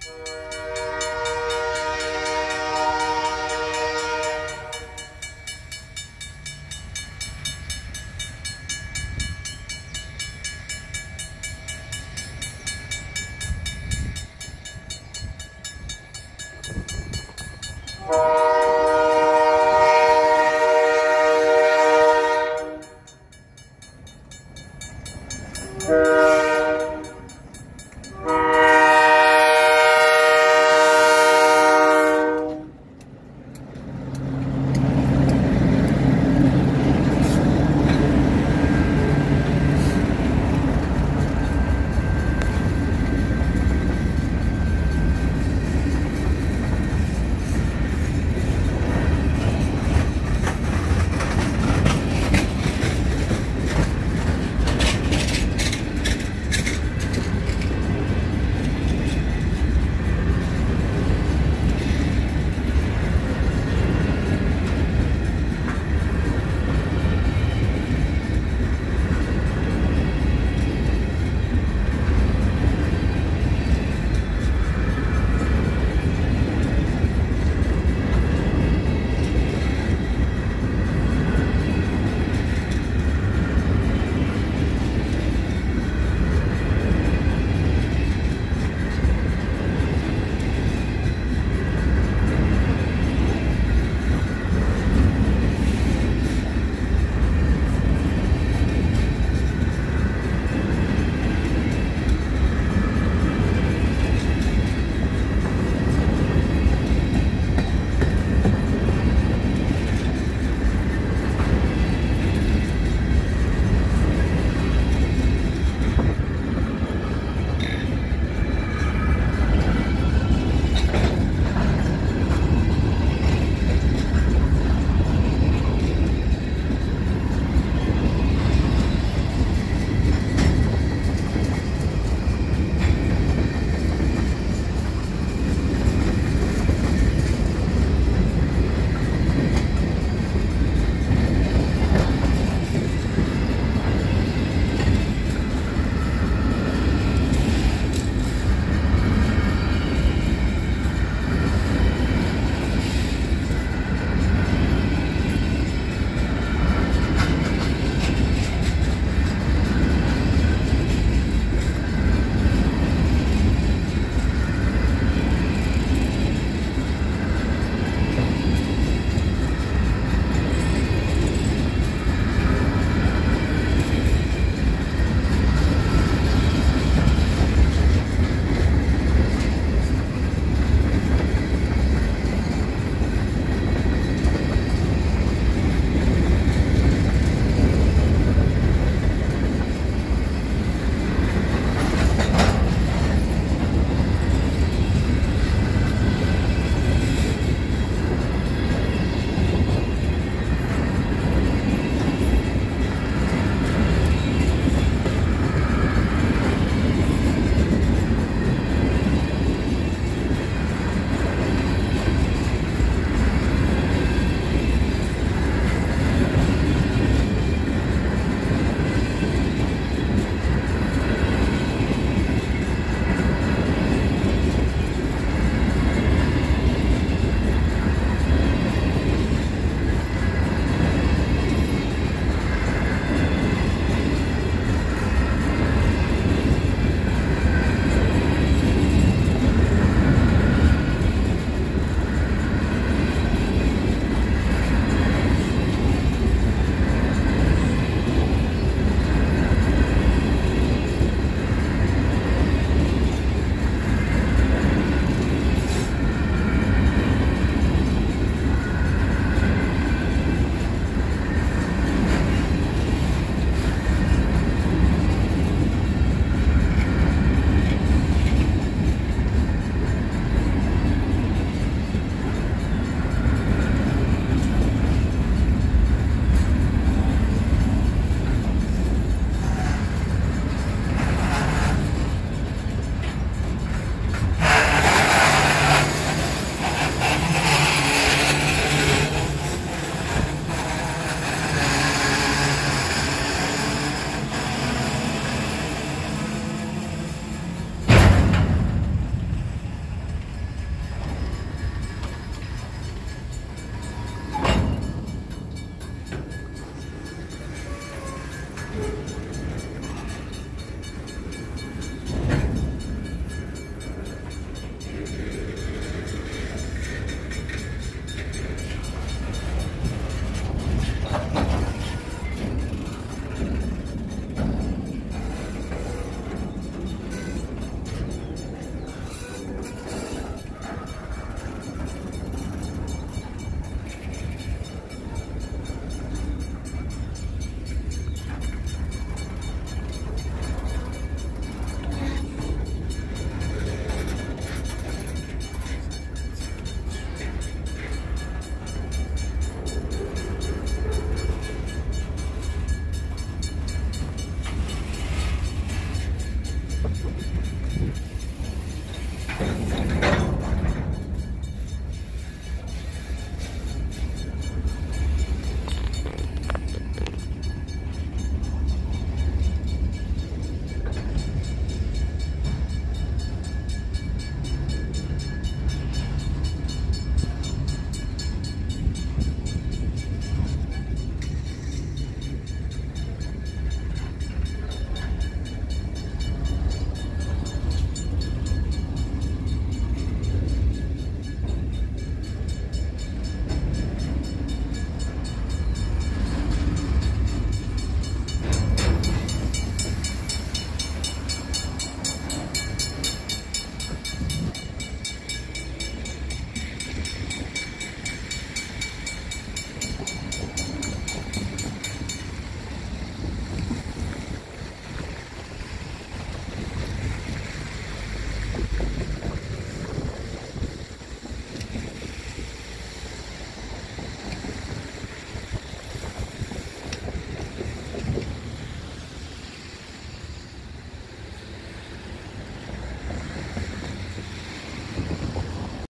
Música